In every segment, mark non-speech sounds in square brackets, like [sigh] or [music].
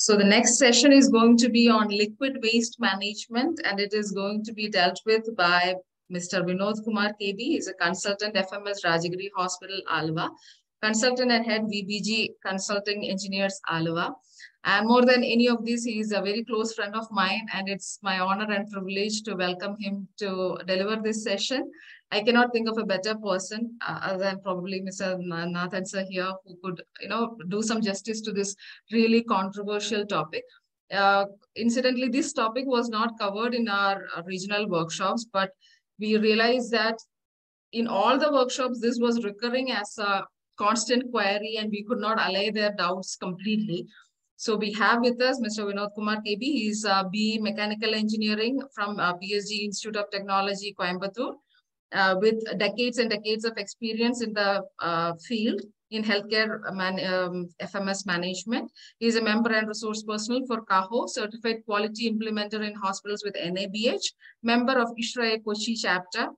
So the next session is going to be on liquid waste management and it is going to be dealt with by Mr. Vinod Kumar KB. He's a consultant FMS Rajagiri Hospital, Aluva. Consultant and head VBG Consulting Engineers, Aluva. And more than any of this, he is a very close friend of mine and it's my honor and privilege to welcome him to deliver this session. I cannot think of a better person uh, than probably Mr. Nathan sir here who could, you know, do some justice to this really controversial topic. Uh, incidentally, this topic was not covered in our uh, regional workshops, but we realized that in all the workshops, this was recurring as a constant query and we could not allay their doubts completely. So we have with us Mr. Vinod Kumar KB. He's uh, B Mechanical Engineering from uh, PSG Institute of Technology, Coimbatore uh, with decades and decades of experience in the uh, field in healthcare man, um, FMS management. He is a member and resource personnel for CAHO, Certified Quality Implementer in Hospitals with NABH, member of ISHRAE Kochi chapter,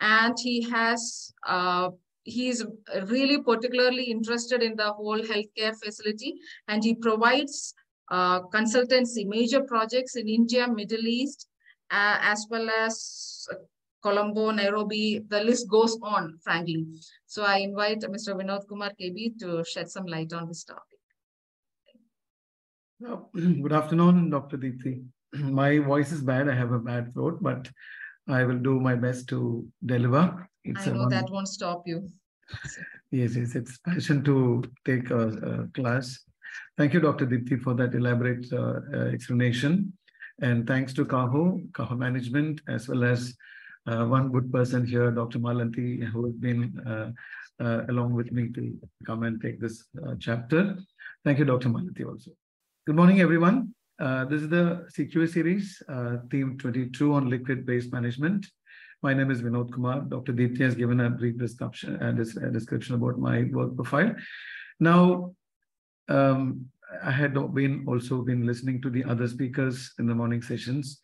and he has uh, he is really particularly interested in the whole healthcare facility, and he provides uh, consultancy, major projects in India, Middle East, uh, as well as Colombo, Nairobi, the list goes on, frankly. So I invite Mr. Vinod Kumar KB to shed some light on this topic. [clears throat] Good afternoon, Dr. Deepthi. [clears throat] My voice is bad. I have a bad throat, but I will do my best to deliver. It's I know one... that won't stop you. yes, yes, it's passion to take a, a, class. Thank you, Dr. Deepthi, for that elaborate uh, uh, explanation. And thanks to CAHO, CAHO Management, as well as uh, one good person here, Dr. Malanti, who has been uh, uh, along with me to come and take this chapter. Thank you, Dr. Malanti, also. Good morning, everyone. this is the CQE series, theme 22 on liquid waste management. My name is Vinod Kumar. Dr. Deepthi has given a brief description, uh, description about my work profile. Now, um, I had been also been listening to the other speakers in the morning sessions.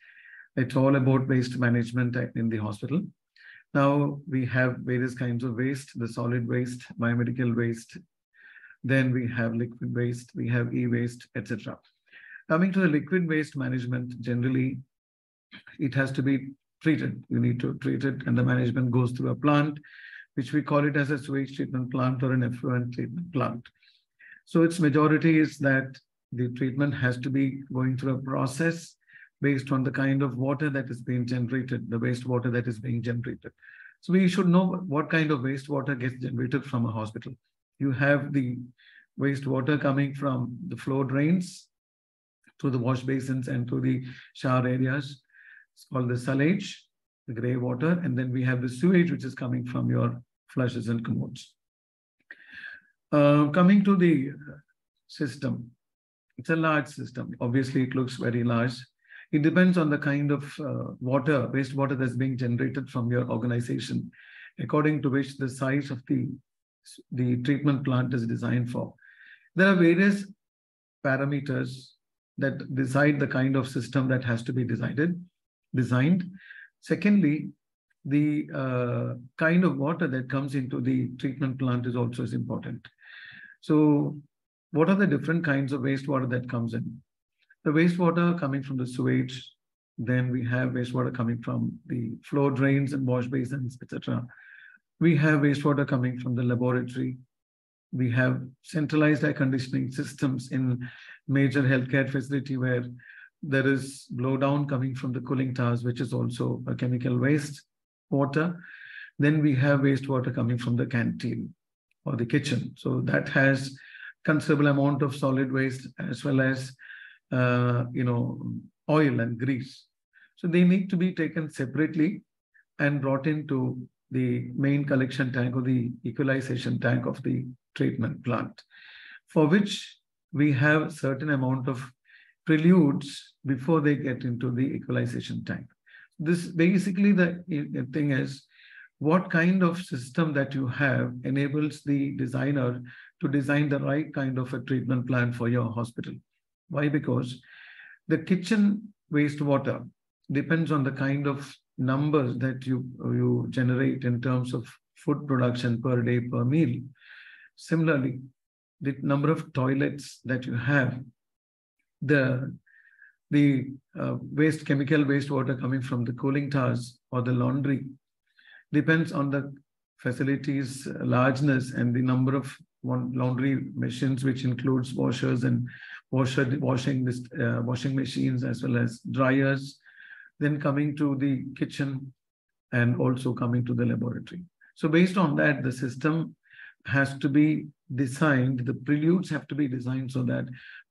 It's all about waste management in the hospital. Now we have various kinds of waste, the solid waste, biomedical waste. Then we have liquid waste, we have e-waste, etc. Coming to the liquid waste management, generally, it has to be treated. You need to treat it, and the management goes through a plant, which we call it as a sewage treatment plant or an effluent treatment plant. So its majority is that the treatment has to be going through a process based on the kind of water that is being generated, the wastewater that is being generated. So we should know what kind of wastewater gets generated from a hospital. You have the wastewater coming from the flow drains to the wash basins and to the shower areas. It's called the sullage, the gray water. And then we have the sewage, which is coming from your flushes and commodes. Uh, coming to the system, it's a large system. Obviously, it looks very large. It depends on the kind of uh, water, wastewater that's being generated from your organization, according to which the size of the, the treatment plant is designed for. There are various parameters that decide the kind of system that has to be designed. Secondly, the uh, kind of water that comes into the treatment plant is also is important. So what are the different kinds of wastewater that comes in? The wastewater coming from the sewage, then we have wastewater coming from the flow drains and wash basins, etc. We have wastewater coming from the laboratory. We have centralized air conditioning systems in major healthcare facility where there is blowdown coming from the cooling towers, which is also a chemical waste water. Then we have wastewater coming from the canteen or the kitchen. So that has considerable amount of solid waste as well as Uh, you know, oil and grease. So they need to be taken separately and brought into the main collection tank or the equalization tank of the treatment plant, for which we have a certain amount of preludes before they get into the equalization tank. This basically the thing is what kind of system that you have enables the designer to design the right kind of a treatment plan for your hospital. Why? Because the kitchen wastewater depends on the kind of numbers that you, you generate in terms of food production per day per meal. Similarly, the number of toilets that you have the the uh, waste chemical wastewater coming from the cooling towers or the laundry depends on the facilities largeness and the number of laundry machines which includes washers and washer washing this uh, washing machines as well as dryers then coming to the kitchen and also coming to the laboratory. So based on that the system has to be designed the preludes have to be designed so that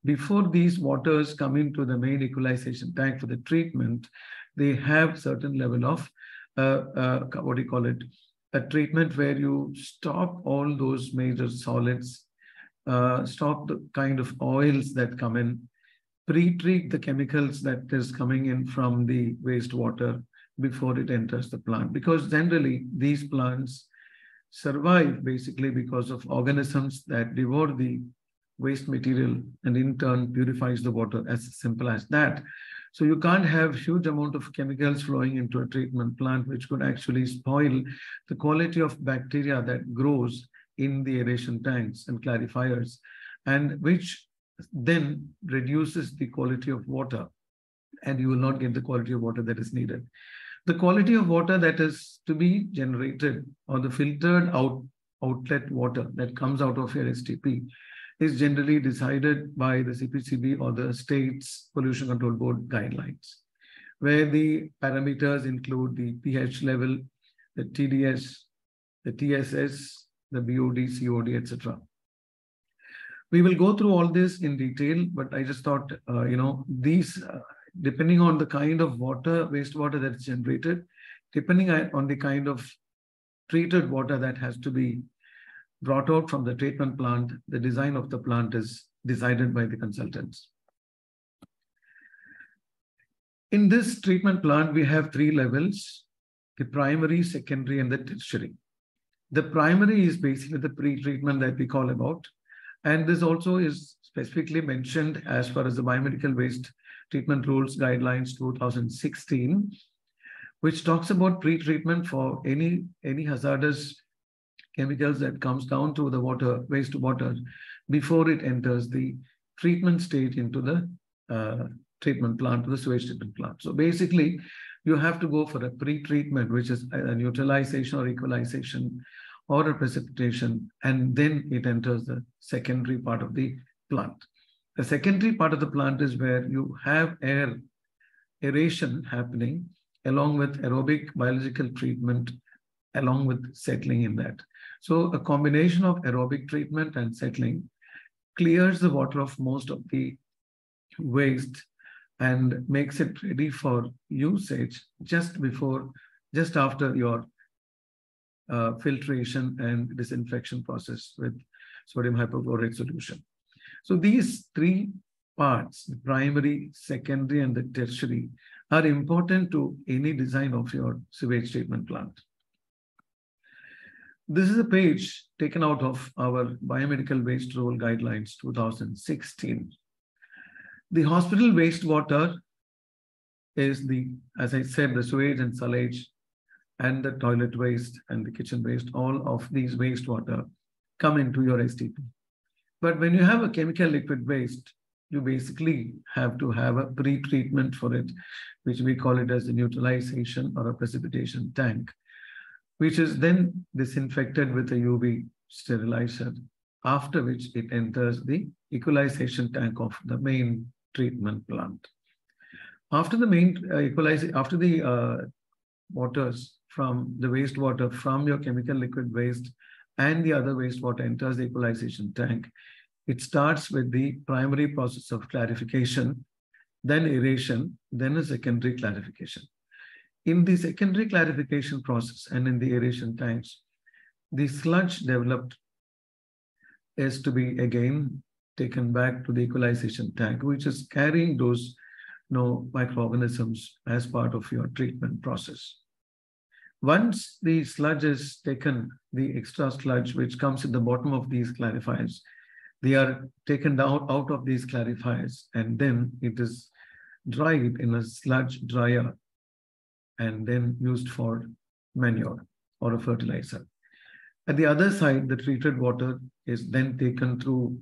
before these waters come into the main equalization tank for the treatment, they have certain level of, uh, uh, what do you call it, a treatment where you stop all those major solids, uh, stop the kind of oils that come in, pre-treat the chemicals that is coming in from the wastewater before it enters the plant. Because generally these plants survive basically because of organisms that devour the waste material and in turn purifies the water as simple as that. So you can't have huge amount of chemicals flowing into a treatment plant, which could actually spoil the quality of bacteria that grows in the aeration tanks and clarifiers, and which then reduces the quality of water, and you will not get the quality of water that is needed. The quality of water that is to be generated or the filtered out outlet water that comes out of your STP is generally decided by the CPCB or the state's pollution control board guidelines, where the parameters include the pH level, the TDS, the TSS, the BOD, COD, etc. We will go through all this in detail, but I just thought, uh, you know, these, uh, depending on the kind of water, wastewater that is generated, depending on the kind of treated water that has to be brought out from the treatment plant, the design of the plant is decided by the consultants. In this treatment plant, we have three levels, the primary, secondary, and the tertiary. The primary is basically the pre-treatment that we call about. And this also is specifically mentioned as far as the biomedical waste treatment rules guidelines 2016, which talks about pre-treatment for any, any hazardous chemicals that comes down to the water, wastewater, before it enters the treatment stage into the uh, treatment plant, the sewage treatment plant. So basically, you have to go for a pre-treatment, which is a neutralization or equalization or a precipitation, and then it enters the secondary part of the plant. The secondary part of the plant is where you have air aeration happening along with aerobic biological treatment along with settling in that. So a combination of aerobic treatment and settling clears the water of most of the waste and makes it ready for usage just before, just after your uh, filtration and disinfection process with sodium hypochlorite solution. So these three parts, the primary, secondary, and the tertiary, are important to any design of your sewage treatment plant. This is a page taken out of our biomedical waste rule guidelines 2016. The hospital wastewater is the, as I said, the sewage and sullage and the toilet waste and the kitchen waste, all of these wastewater come into your STP. But when you have a chemical liquid waste, you basically have to have a pre-treatment for it, which we call it as a neutralization or a precipitation tank which is then disinfected with a UV sterilizer, after which it enters the equalization tank of the main treatment plant. After the main uh, equalization, after the uh, waters from the wastewater from your chemical liquid waste and the other wastewater enters the equalization tank, it starts with the primary process of clarification, then aeration, then a secondary clarification. In the secondary clarification process and in the aeration tanks, the sludge developed is to be again taken back to the equalization tank, which is carrying those you know, microorganisms as part of your treatment process. Once the sludge is taken, the extra sludge which comes at the bottom of these clarifiers, they are taken out, out of these clarifiers and then it is dried in a sludge dryer and then used for manure or a fertilizer. At the other side, the treated water is then taken through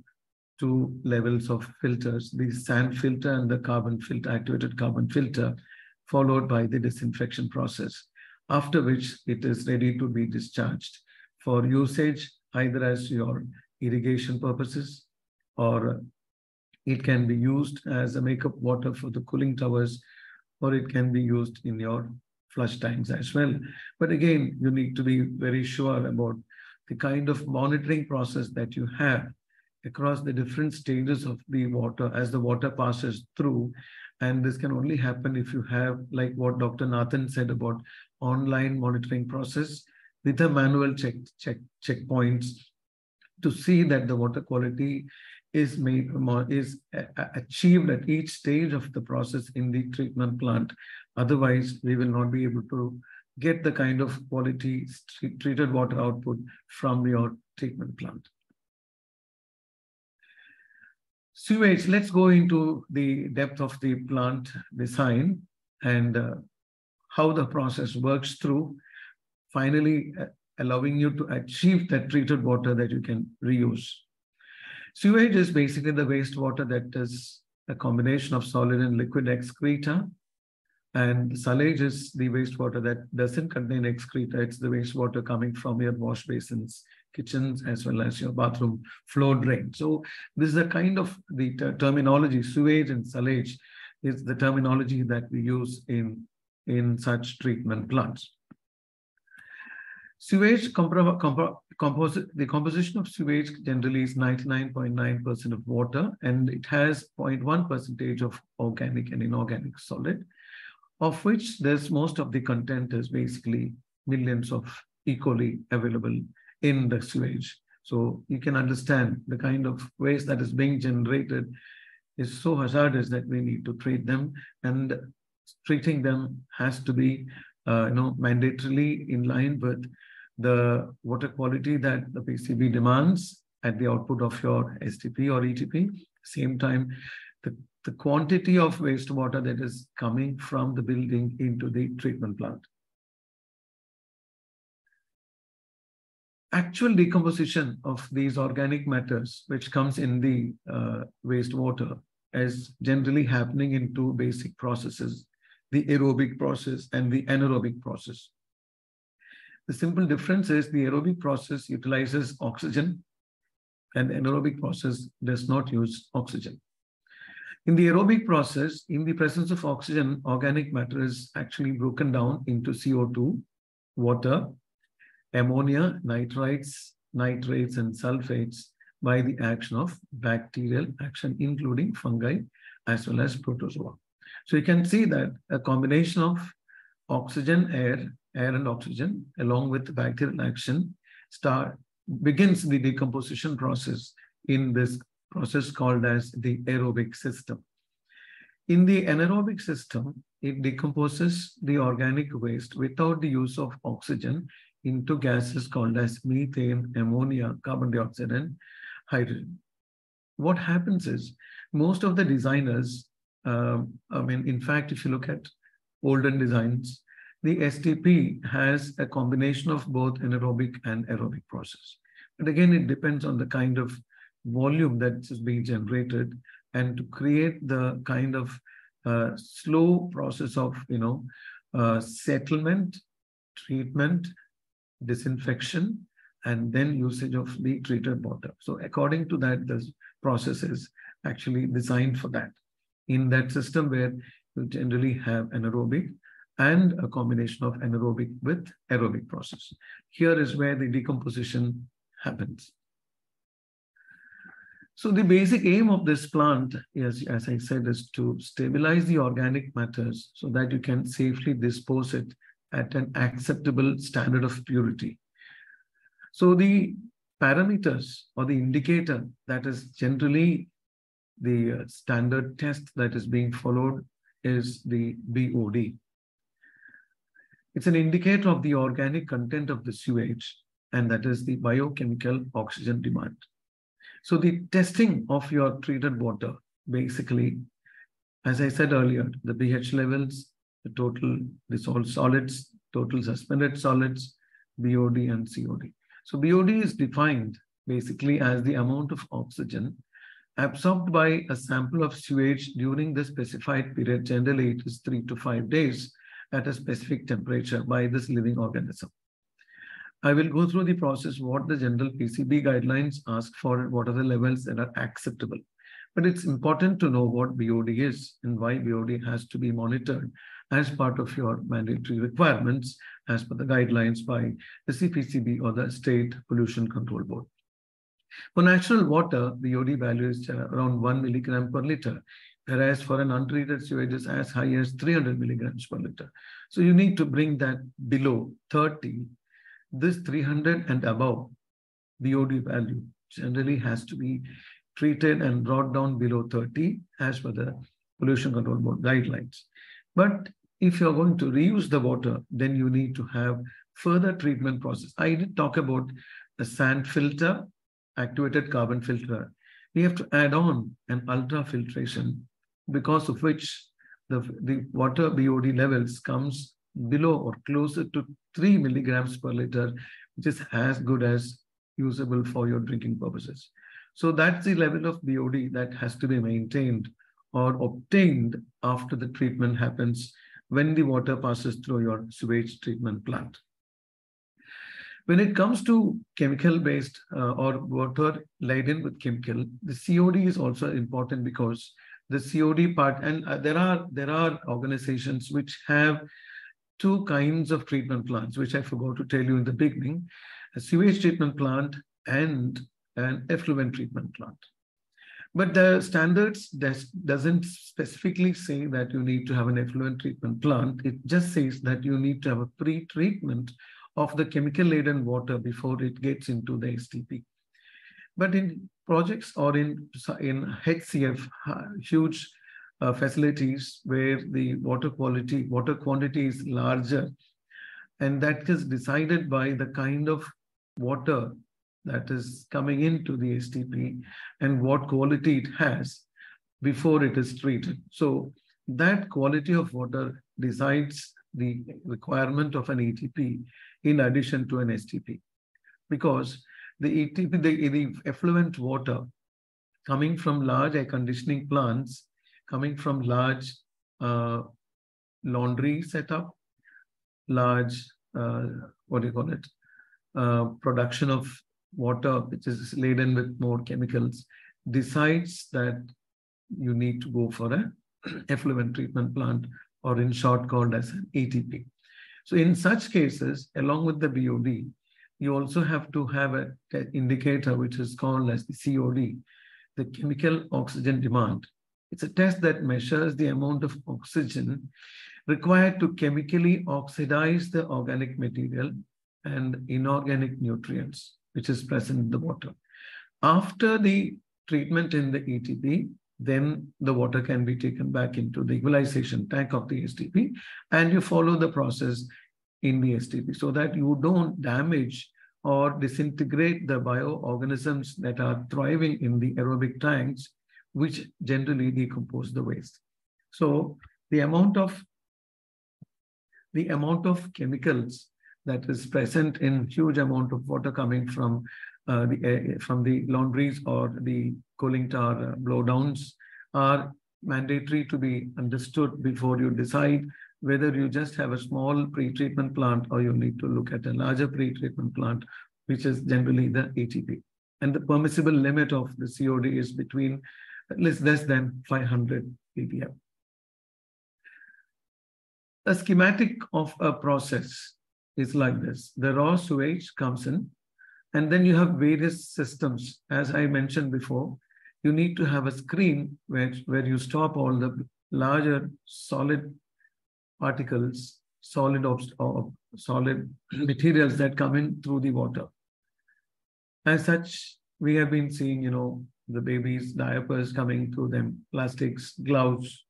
two levels of filters, the sand filter and the carbon filter, activated carbon filter, followed by the disinfection process, after which it is ready to be discharged for usage either as your irrigation purposes or it can be used as a makeup water for the cooling towers or it can be used in your flush tanks as well. But again, you need to be very sure about the kind of monitoring process that you have across the different stages of the water as the water passes through. And this can only happen if you have, like what Dr. Nathan said about online monitoring process with a manual check, check checkpoints to see that the water quality is made is achieved at each stage of the process in the treatment plant. Otherwise, we will not be able to get the kind of quality treated water output from your treatment plant. Sewage, let's go into the depth of the plant design and uh, how the process works through, finally uh, allowing you to achieve that treated water that you can reuse. Sewage is basically the wastewater that is a combination of solid and liquid excreta. And sullage is the wastewater that doesn't contain excreta. It's the wastewater coming from your wash basins, kitchens, as well as your bathroom floor drain. So this is a kind of the ter terminology, sewage and sullage is the terminology that we use in, in such treatment plants. Sewage compro compro composite, the composition of sewage generally is 99.9% of water and it has 0.1 percentage of organic and inorganic solid, of which there's most of the content is basically millions of E. coli available in the sewage. So you can understand the kind of waste that is being generated is so hazardous that we need to treat them and treating them has to be uh, you know mandatorily in line with the water quality that the PCB demands at the output of your STP or ETP. Same time, the, the quantity of wastewater that is coming from the building into the treatment plant. Actual decomposition of these organic matters, which comes in the uh, wastewater, is generally happening in two basic processes, the aerobic process and the anaerobic process. The simple difference is the aerobic process utilizes oxygen and the anaerobic process does not use oxygen. In the aerobic process, in the presence of oxygen, organic matter is actually broken down into CO2, water, ammonia, nitrites, nitrates, and sulfates by the action of bacterial action, including fungi as well as protozoa. So you can see that a combination of oxygen, air, air and oxygen, along with bacterial action, start begins the decomposition process in this process called as the aerobic system. In the anaerobic system, it decomposes the organic waste without the use of oxygen into gases called as methane, ammonia, carbon dioxide, and hydrogen. What happens is most of the designers, um, I mean, in fact, if you look at olden designs, the STP has a combination of both anaerobic and aerobic process. But again, it depends on the kind of volume that is being generated and to create the kind of uh, slow process of, you know, uh, settlement, treatment, disinfection, and then usage of the treated water. So according to that, the process is actually designed for that. In that system where you generally have anaerobic and a combination of anaerobic with aerobic process. Here is where the decomposition happens. So the basic aim of this plant, is, as I said, is to stabilize the organic matters so that you can safely dispose it at an acceptable standard of purity. So the parameters or the indicator that is generally the uh, standard test that is being followed is the BOD, it's an indicator of the organic content of the sewage, and that is the biochemical oxygen demand. So the testing of your treated water, basically, as I said earlier, the pH levels, the total dissolved solids, total suspended solids, BOD and COD. So BOD is defined basically as the amount of oxygen absorbed by a sample of sewage during the specified period, generally it is three to five days at a specific temperature by this living organism. I will go through the process, what the general PCB guidelines ask for, what are the levels that are acceptable. But it's important to know what BOD is and why BOD has to be monitored as part of your mandatory requirements as per the guidelines by the CPCB or the State Pollution Control Board. For natural water, the OD value is uh, around 1 milligram per liter, whereas for an untreated sewage is as high as 300 milligrams per liter. So you need to bring that below 30. This 300 and above, the OD value generally has to be treated and brought down below 30 as per the pollution control board guidelines. But if you're going to reuse the water, then you need to have further treatment process. I did talk about the sand filter, activated carbon filter. We have to add on an ultrafiltration because of which the, the water BOD levels comes below or closer to 3 milligrams per liter, which is as good as usable for your drinking purposes. So that's the level of BOD that has to be maintained or obtained after the treatment happens when the water passes through your sewage treatment plant. When it comes to chemical-based uh, or water laden with chemical, the COD is also important because the COD part, and uh, there are there are organizations which have two kinds of treatment plants, which I forgot to tell you in the beginning, a sewage treatment plant and an effluent treatment plant. But the standards does, doesn't specifically say that you need to have an effluent treatment plant. It just says that you need to have a pre-treatment of the chemical-laden water before it gets into the STP. But in projects or in, in HCF, huge uh, facilities where the water quality, water quantity is larger, and that is decided by the kind of water that is coming into the STP and what quality it has before it is treated. So that quality of water decides the requirement of an ETP in addition to an STP. Because the ETP, the, the effluent water coming from large air conditioning plants, coming from large uh, laundry setup, large, uh, what do you call it, uh, production of water which is laden with more chemicals decides that you need to go for a [clears throat] effluent treatment plant or in short called as an ETP. So in such cases, along with the BOD, you also have to have an indicator which is called as the COD, the chemical oxygen demand. It's a test that measures the amount of oxygen required to chemically oxidize the organic material and inorganic nutrients which is present in the water. After the treatment in the ETP, then the water can be taken back into the equalization tank of the STP and you follow the process in the STP so that you don't damage or disintegrate the bioorganisms that are thriving in the aerobic tanks, which generally decompose the waste. So the amount of the amount of chemicals that is present in huge amount of water coming from uh, the uh, from the laundries or the cooling tower uh, blowdowns are mandatory to be understood before you decide whether you just have a small pre-treatment plant or you need to look at a larger pre-treatment plant, which is generally the ETP. And the permissible limit of the COD is between at least less than 500 ppm. A schematic of a process is like this. The raw sewage comes in, and then you have various systems. As I mentioned before, you need to have a screen where, where you stop all the larger solid particles, solid solid [clears throat] materials that come in through the water. As such, we have been seeing, you know, the babies' diapers coming through them, plastics, gloves,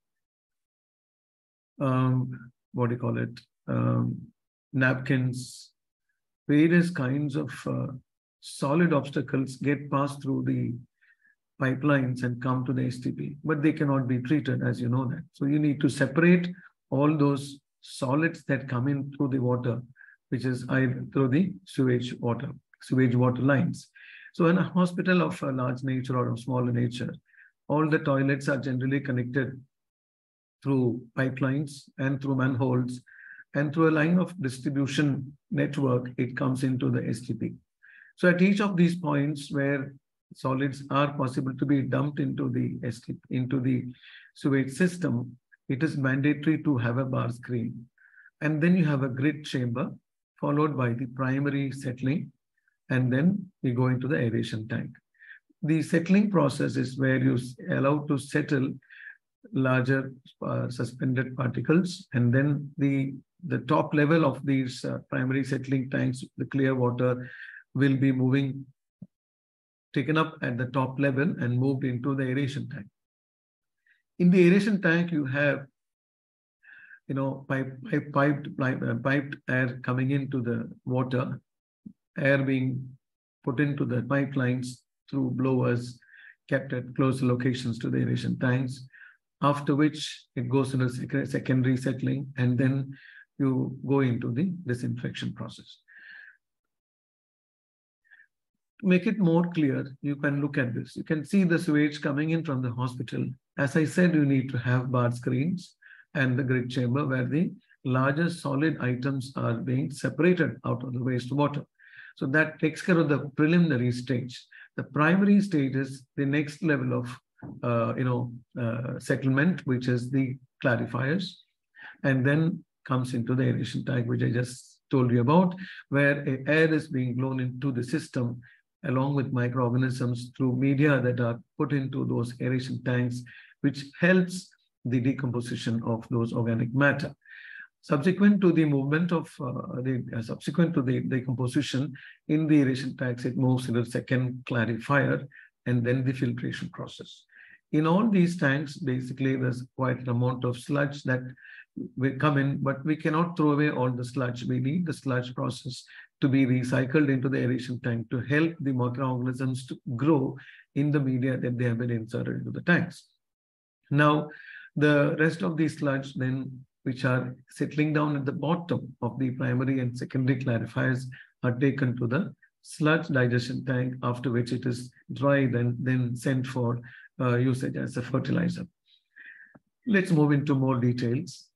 um, what do you call it? Um, napkins, various kinds of uh, solid obstacles get passed through the pipelines and come to the STP, but they cannot be treated as you know that. So you need to separate all those solids that come in through the water, which is either through the sewage water, sewage water lines. So in a hospital of a large nature or a smaller nature, all the toilets are generally connected through pipelines and through manholes and through a line of distribution network, it comes into the STP. So at each of these points where solids are possible to be dumped into the into the sewage system, it is mandatory to have a bar screen. And then you have a grid chamber followed by the primary settling. And then you go into the aeration tank. The settling process is where you allow to settle larger uh, suspended particles. And then the, the top level of these uh, primary settling tanks, the clear water, will be moving, taken up at the top level and moved into the aeration tank. In the aeration tank, you have you know, pipe, pipe, piped, pipe, uh, piped air coming into the water, air being put into the pipelines through blowers kept at close locations to the aeration tanks, after which it goes into sec secondary settling, and then you go into the disinfection process. To make it more clear, you can look at this. You can see the sewage coming in from the hospital. As I said, you need to have bar screens and the grid chamber where the larger solid items are being separated out of the wastewater. So that takes care of the preliminary stage. The primary stage is the next level of uh, you know uh, settlement, which is the clarifiers, and then comes into the aeration tank, which I just told you about, where air is being blown into the system along with microorganisms through media that are put into those aeration tanks, which helps the decomposition of those organic matter. Subsequent to the movement of uh, the uh, subsequent to the decomposition in the aeration tanks, it moves into the second clarifier and then the filtration process. In all these tanks, basically, there's quite an amount of sludge that will come in, but we cannot throw away all the sludge. We need the sludge process to be recycled into the aeration tank to help the microorganisms to grow in the media that they have been inserted into the tanks. Now, the rest of the sludge then, which are settling down at the bottom of the primary and secondary clarifiers are taken to the sludge digestion tank, after which it is dried and then sent for uh, usage as a fertilizer. Let's move into more details.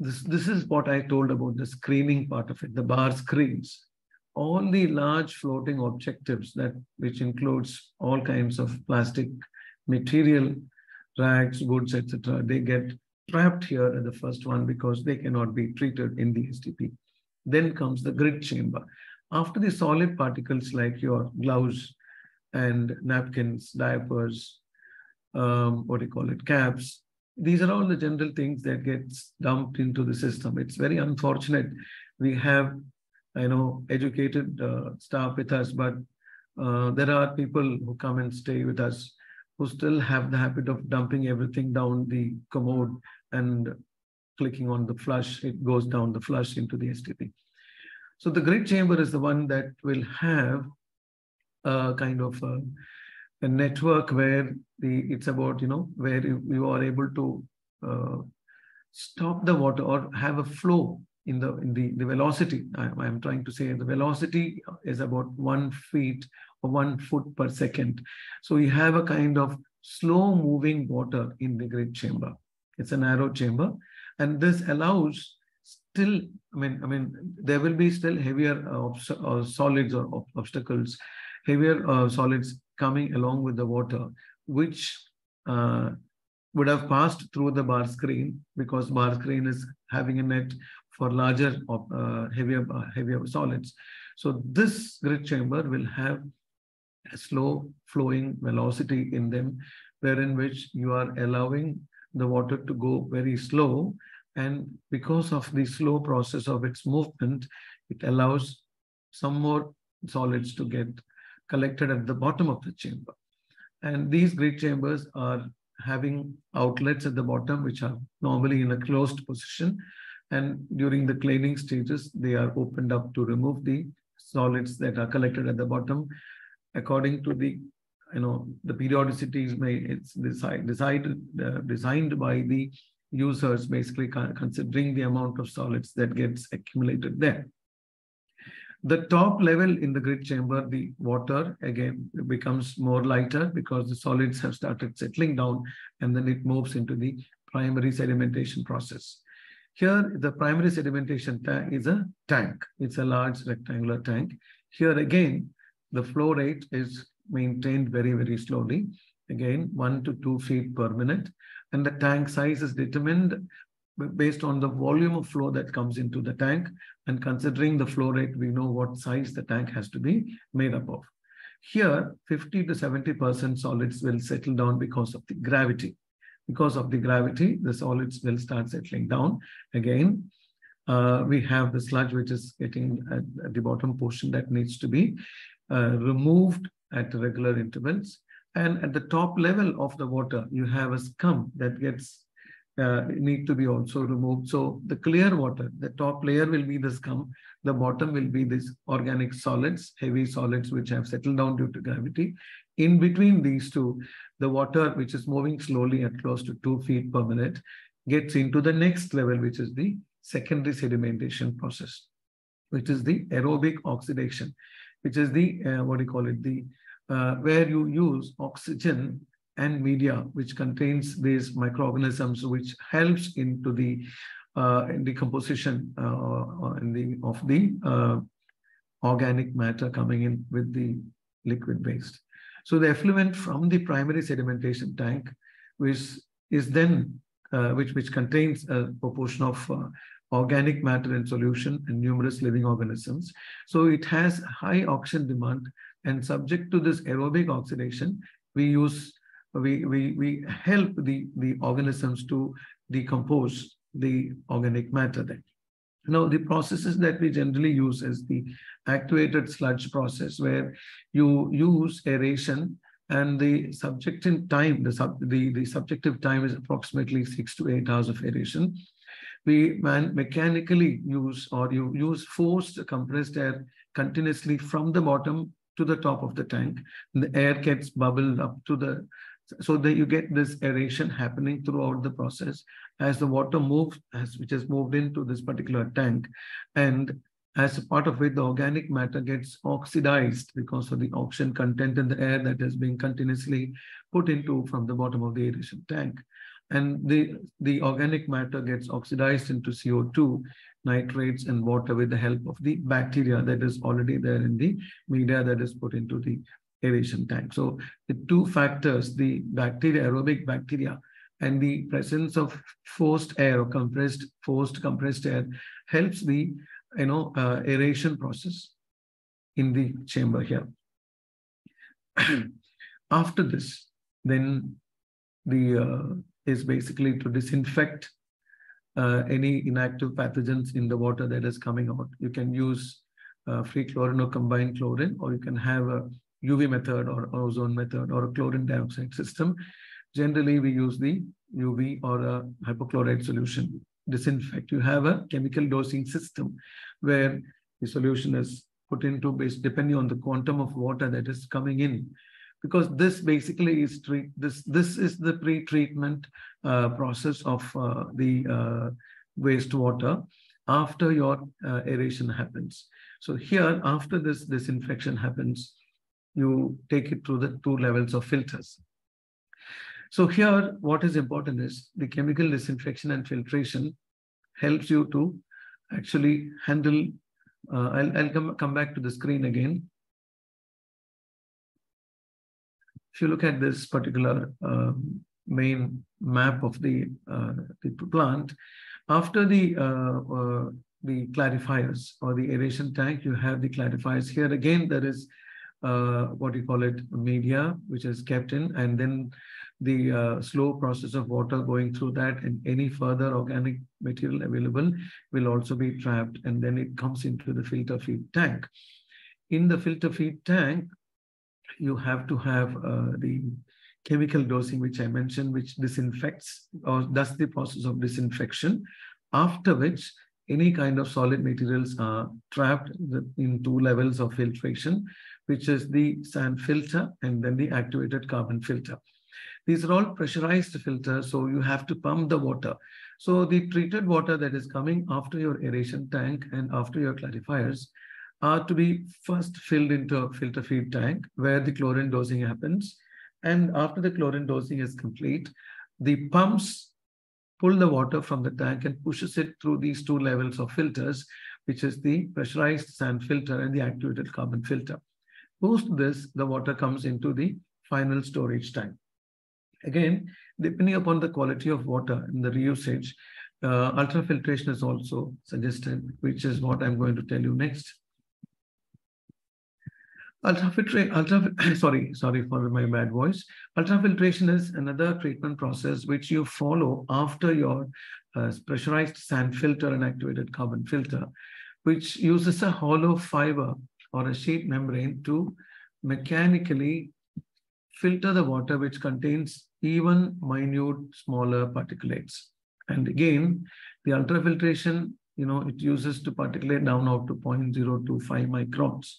This, this is what I told about the screening part of it, the bar screens. All the large floating objectives that which includes all kinds of plastic material rags, goods, etc., they get trapped here at the first one because they cannot be treated in the STP. Then comes the grid chamber. After the solid particles like your gloves and napkins, diapers, um, what do you call it, caps, these are all the general things that gets dumped into the system. It's very unfortunate. We have, I know, educated uh, staff with us, but uh, there are people who come and stay with us who still have the habit of dumping everything down the commode and clicking on the flush, it goes down the flush into the STP. So the grid chamber is the one that will have a kind of a, a network where the it's about, you know, where you, you are able to uh, stop the water or have a flow in the in the, the velocity. I, I'm trying to say the velocity is about one feet or one foot per second. So you have a kind of slow moving water in the grid chamber. It's a narrow chamber. And this allows still, I mean, I mean, there will be still heavier uh, uh, solids or ob obstacles, heavier uh, solids coming along with the water, which uh, would have passed through the bar screen because bar screen is having a net for larger, uh, heavier, uh, heavier solids. So this grid chamber will have a slow flowing velocity in them, wherein which you are allowing the water to go very slow. And because of the slow process of its movement, it allows some more solids to get collected at the bottom of the chamber. And these grid chambers are having outlets at the bottom, which are normally in a closed position. And during the cleaning stages, they are opened up to remove the solids that are collected at the bottom according to the you know the periodicities may it's decide, decided uh, designed by the users basically considering the amount of solids that gets accumulated there The top level in the grid chamber, the water again becomes more lighter because the solids have started settling down and then it moves into the primary sedimentation process. Here, the primary sedimentation tank is a tank. It's a large rectangular tank. Here again, the flow rate is maintained very, very slowly. Again, one to two feet per minute. And the tank size is determined based on the volume of flow that comes into the tank. And considering the flow rate, we know what size the tank has to be made up of. Here, 50 to 70% solids will settle down because of the gravity. Because of the gravity, the solids will start settling down. Again, uh, we have the sludge which is getting at, the bottom portion that needs to be uh, removed at regular intervals. And at the top level of the water, you have a scum that gets uh, need to be also removed. So the clear water, the top layer will be the scum, the bottom will be these organic solids, heavy solids which have settled down due to gravity. In between these two, the water which is moving slowly at close to two feet per minute gets into the next level, which is the secondary sedimentation process, which is the aerobic oxidation, which is the, uh, what do you call it, the uh, where you use oxygen and media, which contains these microorganisms, which helps into the uh, in decomposition uh, in the, of the uh, organic matter coming in with the liquid waste. So the effluent from the primary sedimentation tank, which is then, uh, which, which contains a proportion of uh, organic matter in solution and numerous living organisms. So it has high oxygen demand and subject to this aerobic oxidation, we use we, we, we help the, the organisms to decompose the organic matter then. Now, the processes that we generally use is the activated sludge process, where you use aeration and the subjective time, the, sub, the, the subjective time is approximately six to eight hours of aeration. We man, mechanically use or you use forced compressed air continuously from the bottom to the top of the tank. The air gets bubbled up to the so that you get this aeration happening throughout the process as the water moves, as which has moved into this particular tank. And as a part of it, the organic matter gets oxidized because of the oxygen content in the air that is being continuously put into from the bottom of the aeration tank. And the, the organic matter gets oxidized into CO2, nitrates, and water with the help of the bacteria that is already there in the media that is put into the aeration tank. So the two factors, the bacteria, aerobic bacteria, and the presence of forced air or compressed, forced compressed air helps the you know uh, aeration process in the chamber here. [clears throat] After this, then the uh, is basically to disinfect uh, any inactive pathogens in the water that is coming out. You can use uh, free chlorine or combined chlorine, or you can have a UV method or ozone method or a chlorine dioxide system. Generally, we use the UV or a hypochlorite solution disinfect. You have a chemical dosing system where the solution is put into based depending on the quantum of water that is coming in because this basically is treat this this is the pre-treatment uh, process of uh, the uh, wastewater after your uh, aeration happens so here after this disinfection happens you take it through the two levels of filters. So here, what is important is the chemical disinfection and filtration helps you to actually handle, uh, I'll, I'll come, come back to the screen again. If you look at this particular um, main map of the, uh, the plant, after the uh, uh, the clarifiers or the aeration tank, you have the clarifiers. Here again, there is uh, what you call it, media, which is kept in, and then the uh, slow process of water going through that and any further organic material available will also be trapped and then it comes into the filter feed tank. In the filter feed tank, you have to have uh, the chemical dosing, which I mentioned, which disinfects or does the process of disinfection, after which any kind of solid materials are trapped in two levels of filtration which is the sand filter and then the activated carbon filter. These are all pressurized filters, so you have to pump the water. So the treated water that is coming after your aeration tank and after your clarifiers are to be first filled into a filter feed tank where the chlorine dosing happens. And after the chlorine dosing is complete, the pumps pull the water from the tank and pushes it through these two levels of filters, which is the pressurized sand filter and the activated carbon filter. Post this, the water comes into the final storage tank. Again, depending upon the quality of water and the reusage, uh, ultrafiltration is also suggested, which is what I'm going to tell you next. Ultrafiltration, ultra, [coughs] sorry, sorry for my bad voice. Ultrafiltration is another treatment process which you follow after your uh, pressurized sand filter and activated carbon filter, which uses a hollow fiber or a sheet membrane to mechanically filter the water which contains even minute smaller particulates. And again, the ultrafiltration, you know, it uses to particulate down out to 0.025 microns.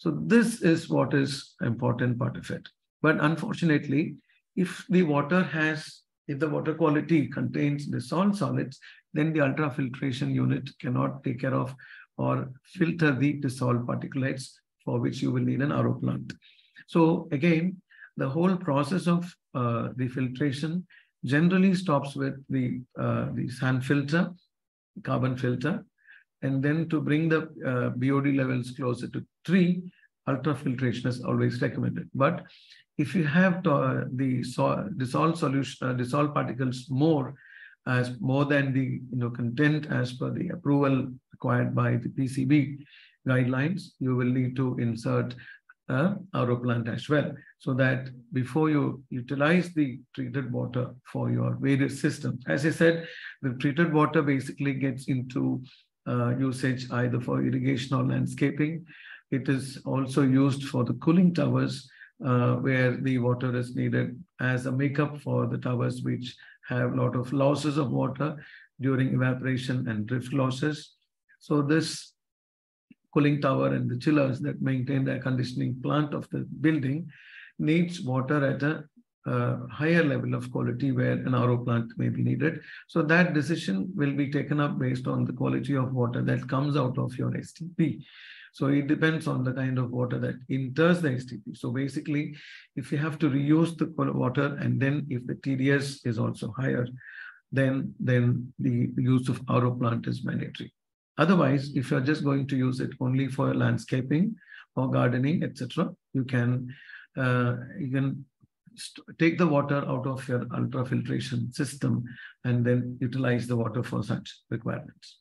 So this is what is important part of it. But unfortunately, if the water has, if the water quality contains dissolved solids, then the ultrafiltration unit cannot take care of or filter the dissolved particulates for which you will need an RO plant. So again, the whole process of uh, the filtration generally stops with the, uh, the sand filter, carbon filter, and then to bring the uh, BOD levels closer to three, ultrafiltration is always recommended. But if you have to, uh, the so dissolved solution, uh, dissolved particles more as more than the you know content as per the approval required by the PCB guidelines, you will need to insert uh, RO plant as well, so that before you utilize the treated water for your various systems, as I said, the treated water basically gets into uh, usage either for irrigation or landscaping. It is also used for the cooling towers, uh, where the water is needed as a makeup for the towers which have a lot of losses of water during evaporation and drift losses. So this cooling tower and the chillers that maintain the air conditioning plant of the building needs water at a uh, higher level of quality where an RO plant may be needed. So that decision will be taken up based on the quality of water that comes out of your STP. So it depends on the kind of water that enters the STP. So basically, if you have to reuse the water and then if the TDS is also higher, then, then the use of RO plant is mandatory. Otherwise, if you're just going to use it only for landscaping or gardening, etc., you can uh, you can take the water out of your ultrafiltration system and then utilize the water for such requirements.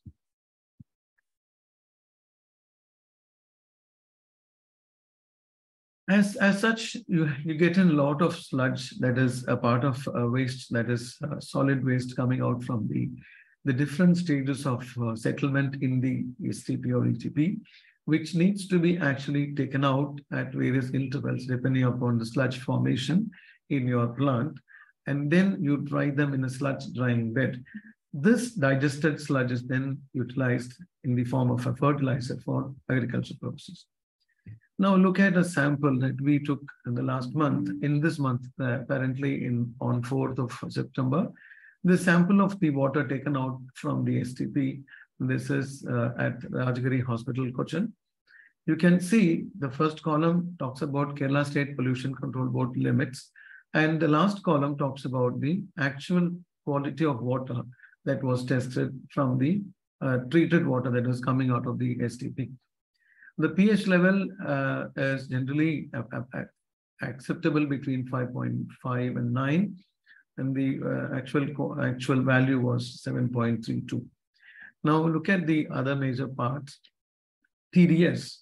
As, as such, you, you get in a lot of sludge that is a part of uh, waste, that is uh, solid waste coming out from the the different stages of uh, settlement in the STP or ETP, which needs to be actually taken out at various intervals depending upon the sludge formation in your plant. And then you dry them in a sludge drying bed. This digested sludge is then utilized in the form of a fertilizer for agriculture purposes. Now look at a sample that we took in the last month. In this month, uh, apparently in on 4th of September, the sample of the water taken out from the STP, this is uh, at Rajagiri Hospital, Cochin. You can see the first column talks about Kerala State Pollution Control Board limits, and the last column talks about the actual quality of water that was tested from the uh, treated water that was coming out of the STP. The pH level uh, is generally acceptable between 5.5 and 9 and the uh, actual actual value was 7.32. Now look at the other major parts. TDS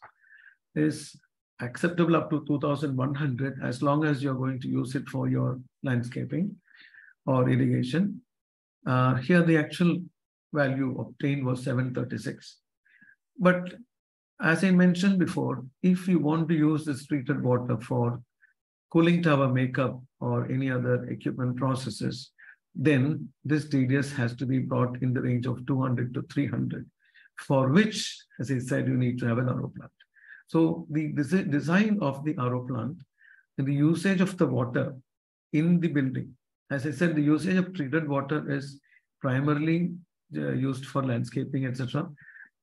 is acceptable up to 2100 as long as you're going to use it for your landscaping or irrigation. Uh, here the actual value obtained was 736. But as I mentioned before, if you want to use this treated water for cooling tower makeup or any other equipment processes, then this TDS has to be brought in the range of 200 to 300, for which, as I said, you need to have an RO plant. So the design of the RO plant and the usage of the water in the building, as I said, the usage of treated water is primarily uh, used for landscaping, etc.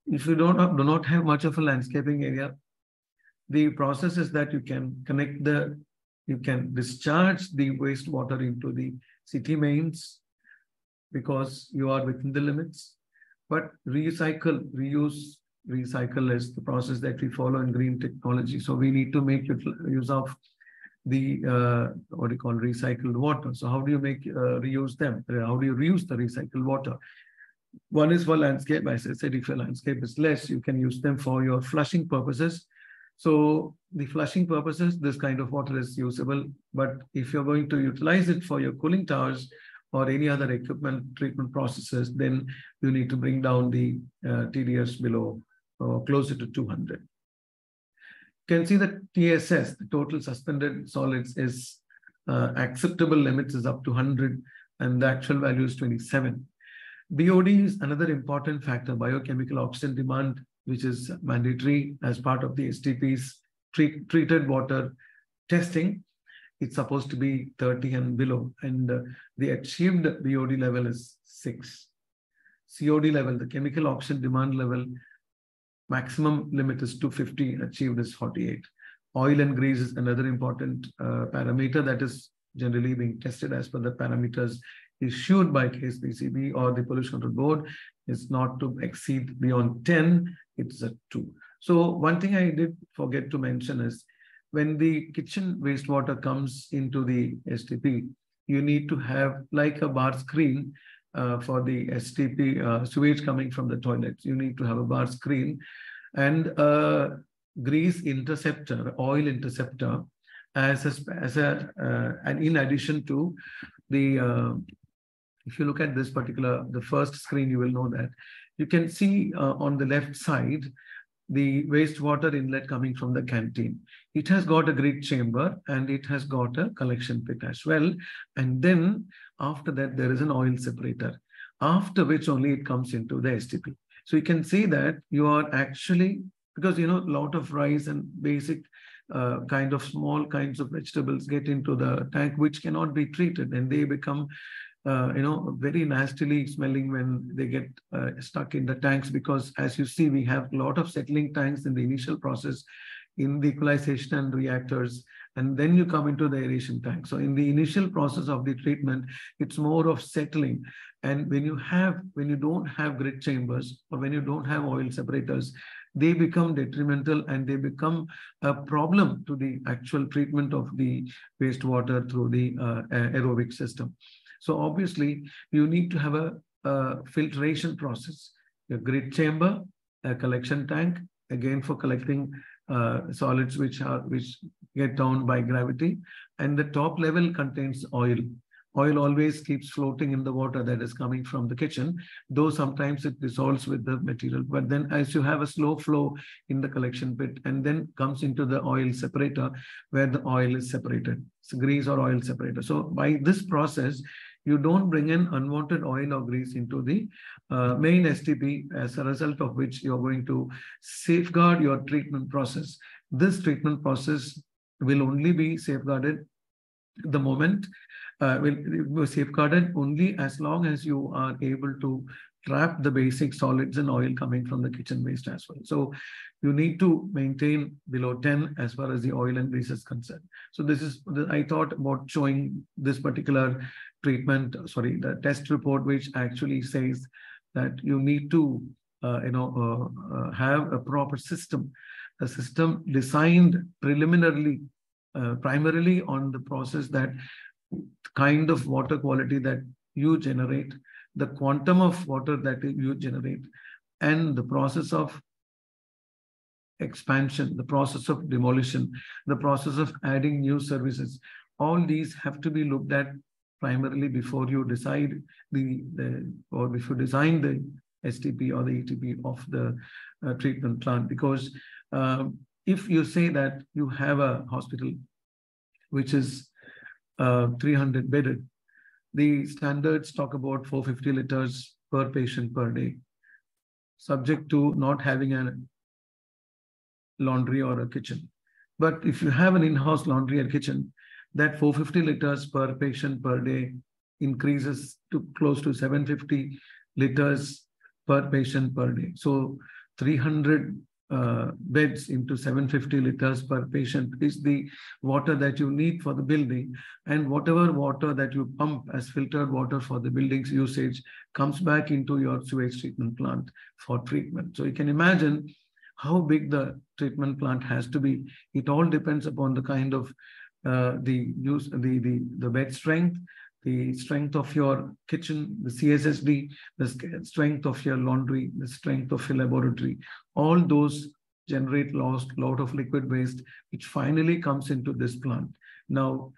if you don't do not have much of a landscaping area, the process is that you can connect the, you can discharge the wastewater into the city mains because you are within the limits. But recycle, reuse, recycle is the process that we follow in green technology. So we need to make use of the uh, what do you call recycled water. So how do you make uh, reuse them? How do you reuse the recycled water? One is for landscape. I said, if your landscape is less, you can use them for your flushing purposes. So the flushing purposes, this kind of water is usable. But if you're going to utilize it for your cooling towers or any other equipment treatment processes, then you need to bring down the uh, TDS below or closer to 200. You can see that TSS, the total suspended solids, is uh, acceptable limits is up to 100 and the actual value is 27. BOD is another important factor, biochemical oxygen demand, which is mandatory as part of the STP's treat, treated water testing. It's supposed to be 30 and below, and uh, the achieved BOD level is 6. COD level, the chemical oxygen demand level, maximum limit is 250, achieved is 48. Oil and grease is another important uh, parameter that is generally being tested as per the parameters issued by KSPCB or the Pollution Control Board is not to exceed beyond 10, it's a 2. So one thing I did forget to mention is when the kitchen wastewater comes into the STP, you need to have like a bar screen uh, for the STP uh, sewage coming from the toilets. You need to have a bar screen and a grease interceptor, oil interceptor, as a, as a uh, and in addition to the uh, if you look at this particular, the first screen, you will know that. You can see uh, on the left side, the wastewater inlet coming from the canteen. It has got a grit chamber and it has got a collection pit as well. And then after that, there is an oil separator, after which only it comes into the STP. So you can see that you are actually, because you know, a lot of rice and basic uh, kind of small kinds of vegetables get into the tank, which cannot be treated and they become uh, you know, very nastily smelling when they get uh, stuck in the tanks because as you see, we have a lot of settling tanks in the initial process in the equalization and reactors, and then you come into the aeration tank. So in the initial process of the treatment, it's more of settling. And when you have, when you don't have grit chambers or when you don't have oil separators, they become detrimental and they become a problem to the actual treatment of the wastewater through the uh, aerobic system. So obviously, you need to have a, a filtration process, a grit chamber, a collection tank, again for collecting uh, solids which are which get down by gravity, and the top level contains oil. Oil always keeps floating in the water that is coming from the kitchen, though sometimes it dissolves with the material. But then as you have a slow flow in the collection pit and then comes into the oil separator where the oil is separated, it's grease or oil separator. So by this process, you don't bring in unwanted oil or grease into the uh, main STP as a result of which you're going to safeguard your treatment process. This treatment process will only be safeguarded the moment uh, will be safeguarded only as long as you are able to trap the basic solids and oil coming from the kitchen waste as well. So you need to maintain below 10 as far as the oil and grease is concerned. So this is, I thought about showing this particular treatment, sorry, the test report, which actually says that you need to, uh, you know, uh, uh, have a proper system, a system designed preliminarily, uh, primarily on the process that kind of water quality that you generate, the quantum of water that you generate, and the process of expansion, the process of demolition, the process of adding new services. All these have to be looked at primarily before you decide the, the or before design the STP or the ETP of the uh, treatment plant. Because um, if you say that you have a hospital which is uh, 300 bedded, the standards talk about 450 liters per patient per day, subject to not having a laundry or a kitchen. But if you have an in-house laundry or kitchen, that 450 liters per patient per day increases to close to 750 liters per patient per day. So 300 uh, beds into 750 liters per patient is the water that you need for the building. And whatever water that you pump as filtered water for the building's usage comes back into your sewage treatment plant for treatment. So you can imagine how big the treatment plant has to be. It all depends upon the kind of Uh, the use, the, the, the bed strength, the strength of your kitchen, the CSSD, the strength of your laundry, the strength of your laboratory, all those generate lost lot of liquid waste, which finally comes into this plant. Now,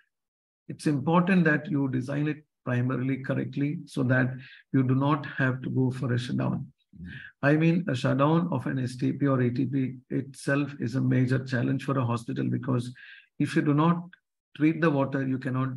it's important that you design it primarily correctly so that you do not have to go for a shutdown. Mm-hmm. I mean, a shutdown of an STP or ETP itself is a major challenge for a hospital because if you do not treat the water, you cannot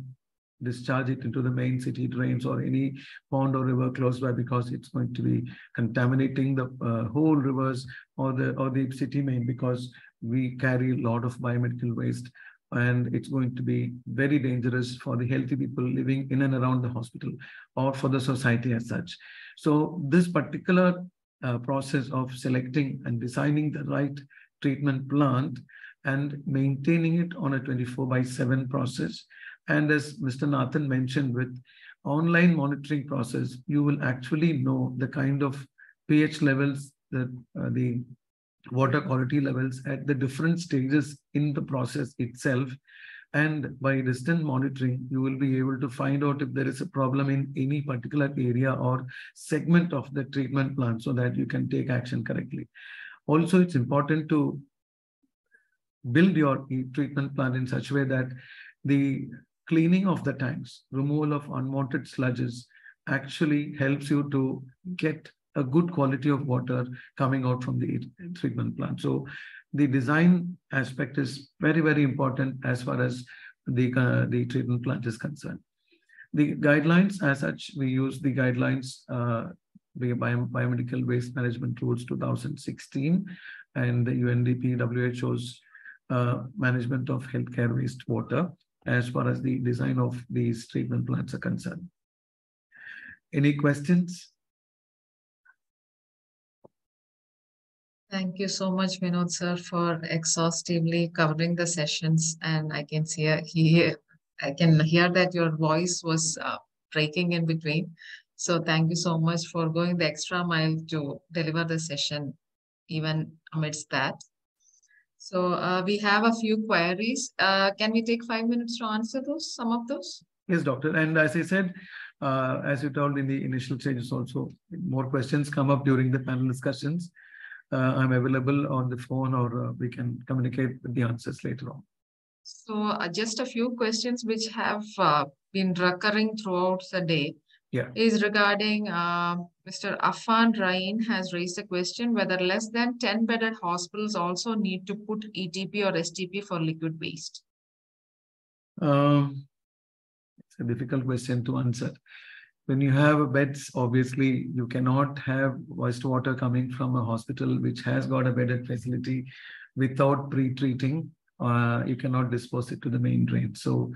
discharge it into the main city drains or any pond or river close by because it's going to be contaminating the uh, whole rivers or the or the city main because we carry a lot of biomedical waste and it's going to be very dangerous for the healthy people living in and around the hospital or for the society as such. So this particular uh, process of selecting and designing the right treatment plant and maintaining it on a 24 by 7 process and as Mr. Nathan mentioned, with online monitoring process, you will actually know the kind of pH levels, the, uh, the water quality levels at the different stages in the process itself. And by distant monitoring, you will be able to find out if there is a problem in any particular area or segment of the treatment plant so that you can take action correctly. Also, it's important to build your treatment plant in such a way that the cleaning of the tanks, removal of unwanted sludges actually helps you to get a good quality of water coming out from the treatment plant. So the design aspect is very, very important as far as the, uh, the treatment plant is concerned. The guidelines as such, we use the guidelines, uh, the Bio Biomedical Waste Management Rules 2016 and the UNDP WHO's management of healthcare wastewater as far as the design of these treatment plants are concerned. Any questions? Thank you so much, Vinod sir, for exhaustively covering the sessions. And I can see, he, I can hear that your voice was uh, breaking in between. So thank you so much for going the extra mile to deliver the session, even amidst that. So uh, we have a few queries. Uh, can we take five minutes to answer those, some of those? Yes, doctor. And as I said, uh, as you told in the initial stages also, more questions come up during the panel discussions. Uh, I'm available on the phone or uh, we can communicate with the answers later on. So uh, just a few questions which have been recurring throughout the day yeah. is regarding uh, Mr. Afan Rain has raised a question whether less than 10 bedded hospitals also need to put ETP or STP for liquid waste. Um, it's a difficult question to answer. When you have a beds, obviously you cannot have wastewater coming from a hospital which has got a bedded facility without pre-treating. Uh, you cannot dispose it to the main drain. So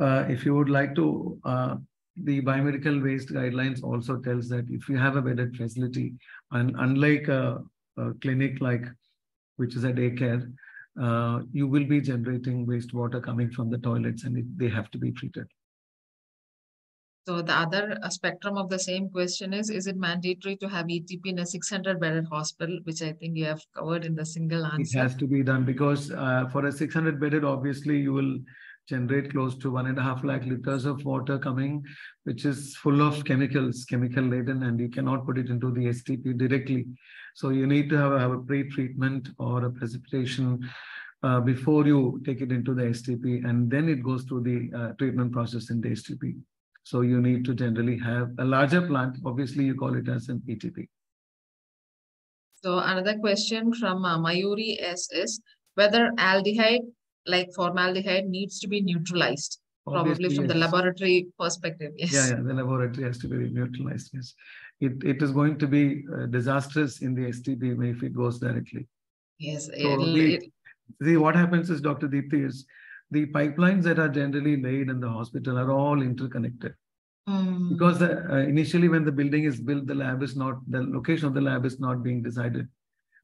uh, if you would like to uh, the biomedical waste guidelines also tells that if you have a bedded facility, and unlike a, a clinic like which is a daycare, uh, you will be generating wastewater coming from the toilets and it, they have to be treated. So the other spectrum of the same question is, is it mandatory to have ETP in a 600 bedded hospital, which I think you have covered in the single answer? It has to be done because uh, for a 600 bedded, obviously you will generate close to one and a half lakh liters of water coming, which is full of chemicals, chemical laden, and you cannot put it into the STP directly. So you need to have, have a pre-treatment or a precipitation uh, before you take it into the STP, and then it goes through the uh, treatment process in the STP. So you need to generally have a larger plant. Obviously, you call it as an ETP. So another question from uh, Mayuri S is whether aldehyde like formaldehyde needs to be neutralized Obviously, probably from yes. the laboratory perspective yes yeah, yeah the laboratory has to be neutralized yes it, it is going to be uh, disastrous in the stp if it goes directly yes so the, it, see what happens is dr Deepthi is the pipelines that are generally laid in the hospital are all interconnected mm. because the, uh, initially when the building is built the lab is not the location of the lab is not being decided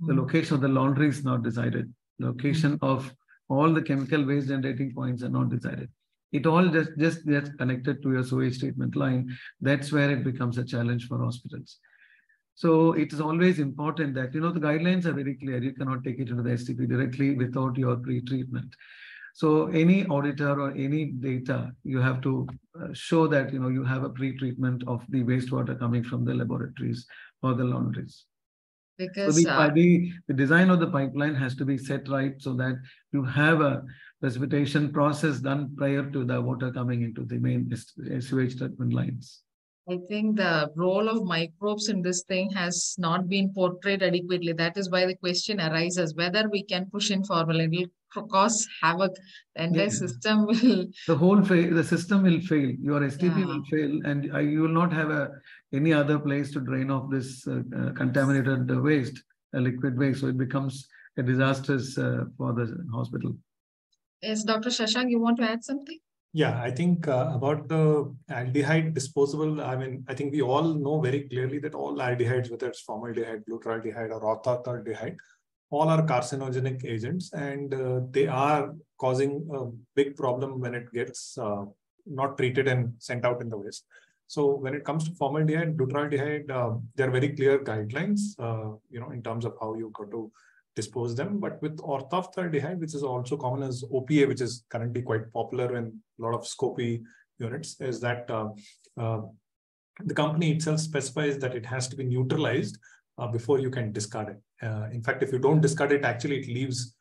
The Mm. location of the laundry is not decided. Location of all the chemical waste generating points are not decided. It all just, just gets connected to your sewage treatment line. That's where it becomes a challenge for hospitals. So it is always important that, you know, the guidelines are very clear. You cannot take it into the STP directly without your pre-treatment. So any auditor or any data, you have to uh, show that, you know, you have a pre-treatment of the wastewater coming from the laboratories or the laundries. So Because the, uh, the, the design of the pipeline has to be set right so that you have a precipitation process done prior to the water coming into the main sewage treatment lines. I think the role of microbes in this thing has not been portrayed adequately. That is why the question arises whether we can push in formalin. It will cause havoc. The entire Yeah. system will. The whole fa- the system will fail. Your STP Yeah. will fail, and uh, you will not have a any other place to drain off this uh, uh, contaminated uh, waste, a liquid waste. So it becomes a disaster uh, for the hospital. Yes, Dr. Shashank, you want to add something? Yeah, I think uh, about the aldehyde disposable, I mean, I think we all know very clearly that all aldehydes, whether it's formaldehyde, glutaraldehyde, or orthothaldehyde, all are carcinogenic agents and uh, they are causing a big problem when it gets uh, not treated and sent out in the waste. So when it comes to formaldehyde, glutaraldehyde, uh, there are very clear guidelines, uh, you know, in terms of how you got to dispose them. But with orthophthaldehyde, which is also common as OPA, which is currently quite popular in a lot of Scopy units, is that uh, uh, the company itself specifies that it has to be neutralized uh, before you can discard it. Uh, in fact, if you don't discard it, actually it leaves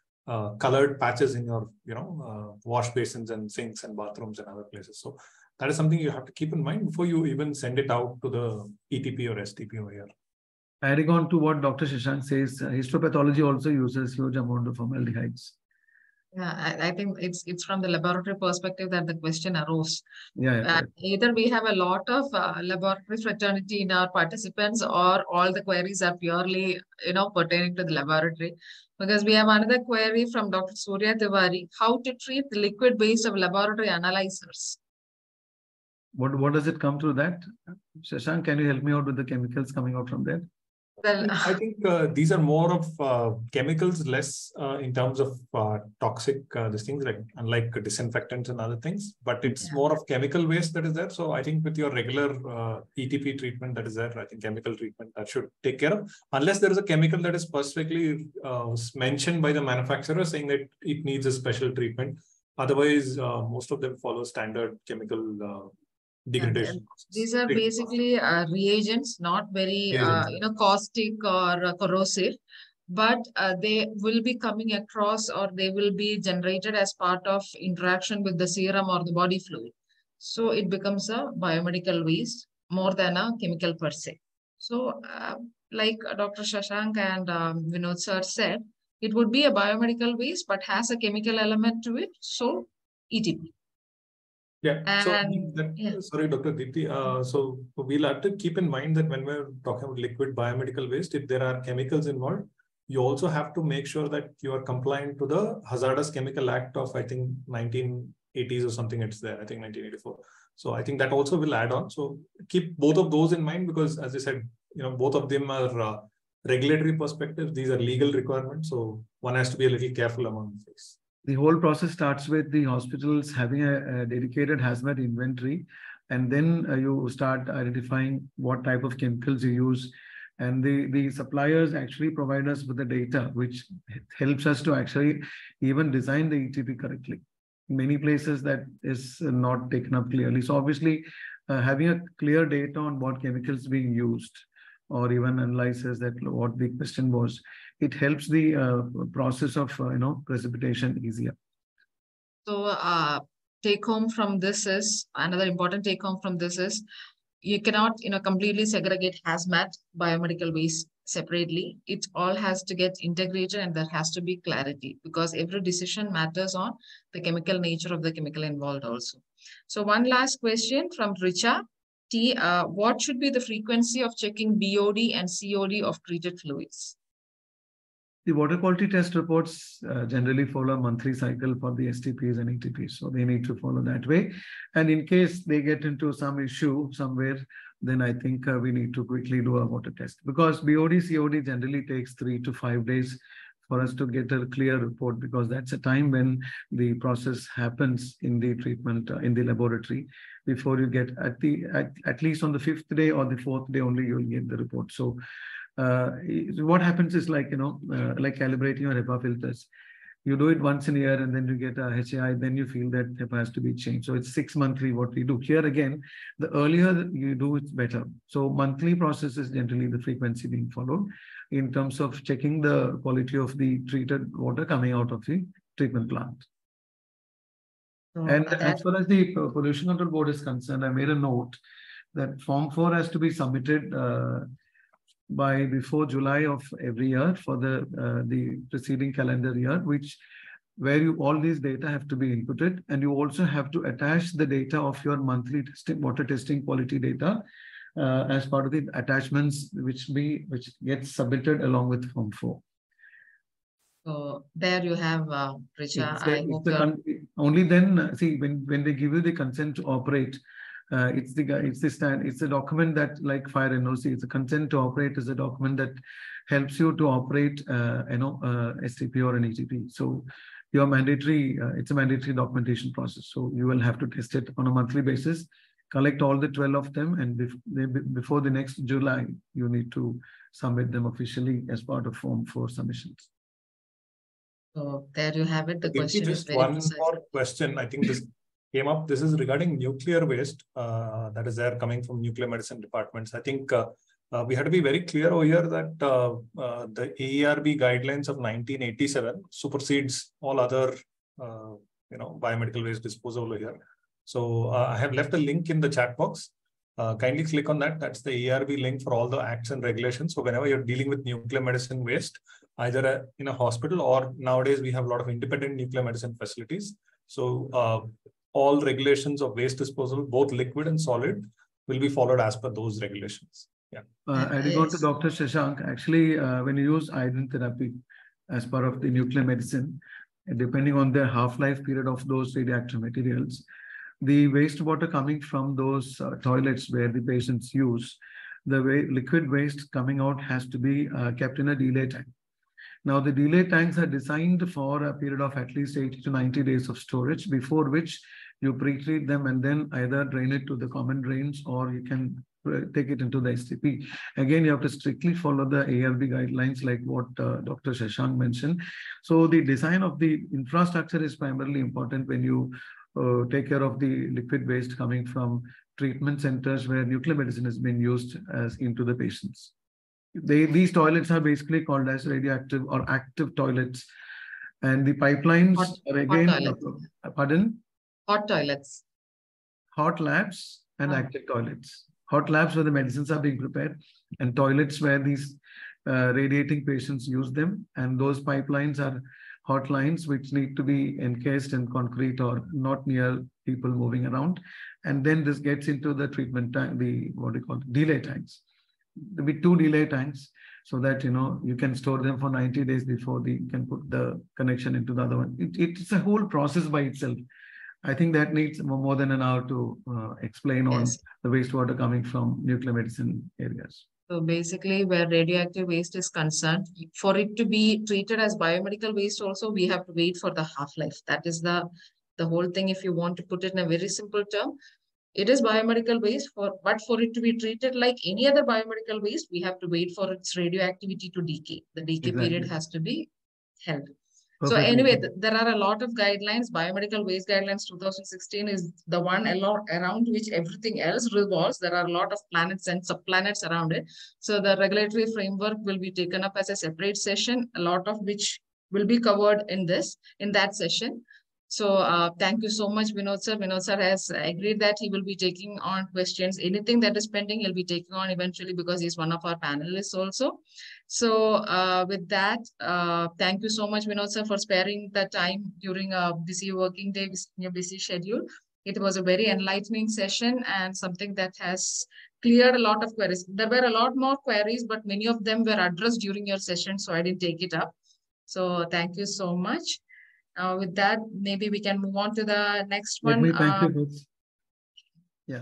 colored patches in your, you know, wash basins and sinks and bathrooms and other places. So that is something you have to keep in mind before you even send it out to the ETP or STP over here. Adding on to what Dr. Shashank says, uh, histopathology also uses huge amount of formaldehydes. Yeah, I, I think it's it's from the laboratory perspective that the question arose. Yeah, yeah, Uh, correct. either we have a lot of uh, laboratory fraternity in our participants or all the queries are purely, you know, pertaining to the laboratory. Because we have another query from Dr. Surya Tiwari, how to treat the liquid waste of laboratory analyzers. What, what does it come through that? Shashank, can you help me out with the chemicals coming out from there? Well, I [laughs] think uh, these are more of uh, chemicals, less uh, in terms of uh, toxic uh, these things like unlike disinfectants and other things. But it's Yeah. more of chemical waste that is there. So I think with your regular uh, ETP treatment that is there, I think chemical treatment that should take care of. Unless there is a chemical that is specifically uh, mentioned by the manufacturer saying that it needs a special treatment. Otherwise, uh, most of them follow standard chemical uh, degradation. These are basically uh, reagents, not very, uh, you know, caustic or uh, corrosive, but uh, they will be coming across or they will be generated as part of interaction with the serum or the body fluid. So it becomes a biomedical waste more than a chemical per se. So, uh, like uh, Dr. Shashank and um, Vinod sir said, it would be a biomedical waste but has a chemical element to it. So, ETP. Yeah. So And- that, yeah. sorry, Dr. Deepthi. Uh, so we'll have to keep in mind that when we're talking about liquid biomedical waste, if there are chemicals involved, you also have to make sure that you are compliant to the Hazardous Chemical Act of I think 1980s or something. It's there. I think 1984. So I think that also will add on. So keep both of those in mind because, as I said, you know, both of them are uh, regulatory perspectives. These are legal requirements. So one has to be a little careful among these. The whole process starts with the hospitals having a, a dedicated hazmat inventory. And then uh, you start identifying what type of chemicals you use. And the, the suppliers actually provide us with the data, which helps us to actually even design the ETP correctly. Many places that is not taken up clearly. So obviously, uh, having a clear data on what chemicals being used or even analysis that what the question was, it helps the uh, process of uh, you know precipitation easier. So, uh, take home from this is another important take home from this is you cannot, you know, completely segregate hazmat biomedical waste separately. It all has to get integrated and there has to be clarity because every decision matters on the chemical nature of the chemical involved also. So one last question from Richa T. Uh, what should be the frequency of checking BOD and COD of treated fluids? The water quality test reports uh, generally follow a monthly cycle for the STPs and ETPs. So they need to follow that way. And in case they get into some issue somewhere, then I think uh, we need to quickly do a water test because BOD COD generally takes three to five days for us to get a clear report because that's a time when the process happens in the treatment uh, in the laboratory before you get at the at, at least on the fifth day or the fourth day only you'll get the report so uh, what happens is like, you know, uh, like calibrating your HEPA filters. You do it once in a year and then you get a HAI, then you feel that HEPA has to be changed. So it's six monthly what we do. Here again, the earlier you do, it's better. So monthly process is generally the frequency being followed in terms of checking the quality of the treated water coming out of the treatment plant. So and that... as far as the pollution control board is concerned, I made a note that Form 4 has to be submitted uh, by before July of every year for the uh, the preceding calendar year, which where you all these data have to be inputted and you also have to attach the data of your monthly testing water testing quality data uh, as part of the attachments which be which gets submitted along with form 4 so there you have uh, Richa. I hope the, only then see when when they give you the consent to operate uh, it's the it's the stand it's a document that like fire NOC it's a consent to operate is a document that helps you to operate uh, you know uh, STP or an ETP. So your mandatory uh, it's a mandatory documentation process. So you will have to test it on a monthly basis, collect all the 12 of them, and bef before the next July you need to submit them officially as part of form for submissions. So there you have it. The question just one more question. I think this came up. This is regarding nuclear waste uh, that is there coming from nuclear medicine departments. I think uh, uh, we had to be very clear over here that uh, uh, the AERB guidelines of 1987 supersedes all other, uh, you know, biomedical waste disposal over here. So I have left a link in the chat box. kindly click on that. That's the AERB link for all the acts and regulations. So whenever you're dealing with nuclear medicine waste, either in a hospital or nowadays we have a lot of independent nuclear medicine facilities. So all regulations of waste disposal, both liquid and solid, will be followed as per those regulations. Yeah. Uh, adding on to Dr. Shashank, actually, uh, when you use iodine therapy as part of the nuclear medicine, depending on the half-life period of those radioactive materials, the wastewater coming from those uh, toilets where the patients use, the way liquid waste coming out has to be uh, kept in a delay tank. Now, the delay tanks are designed for a period of at least 80 to 90 days of storage, before which you pre-treat them and then either drain it to the common drains or you can uh, take it into the STP. Again, you have to strictly follow the AERB guidelines like what uh, Dr. Shashank mentioned. So the design of the infrastructure is primarily important when you uh, take care of the liquid waste coming from treatment centers where nuclear medicine has been used as into the patients. They, these toilets are basically called as radioactive or active toilets. And the pipelines hot, are again, pardon? Hot toilets. Hot labs and oh. active toilets. Hot labs where the medicines are being prepared and toilets where these uh, radiating patients use them. And those pipelines are hot lines which need to be encased in concrete or not near people moving around. And then this gets into the treatment tank, the what do you call it, delay tanks. There'll be two delay tanks so that you know you can store them for 90 days before the you can put the connection into the other one. It, it's a whole process by itself. I think that needs more than an hour to uh, explain on the wastewater coming from nuclear medicine areas. So basically, where radioactive waste is concerned, for it to be treated as biomedical waste, also we have to wait for the half life. That is the the whole thing. If you want to put it in a very simple term, it is biomedical waste. For but for it to be treated like any other biomedical waste, we have to wait for its radioactivity to decay. The decay exactly. period has to be held. So anyway, th there are a lot of guidelines. Biomedical waste guidelines 2016 is the one a lot around which everything else revolves. There are a lot of planets and subplanets around it. So the regulatory framework will be taken up as a separate session, a lot of which will be covered in this, in that session. So uh, thank you so much, Vinod sir. Vinod sir has agreed that he will be taking on questions. Anything that is pending, he'll be taking on eventually because he's one of our panelists also. So uh, with that, uh, thank you so much, Vinod sir, for sparing the time during a busy working day, your busy schedule. It was a very enlightening session and something that has cleared a lot of queries. There were a lot more queries, but many of them were addressed during your session, so I didn't take it up. So thank you so much. Uh, with that, maybe we can move on to the next Let one. me thank you. folks. Yeah,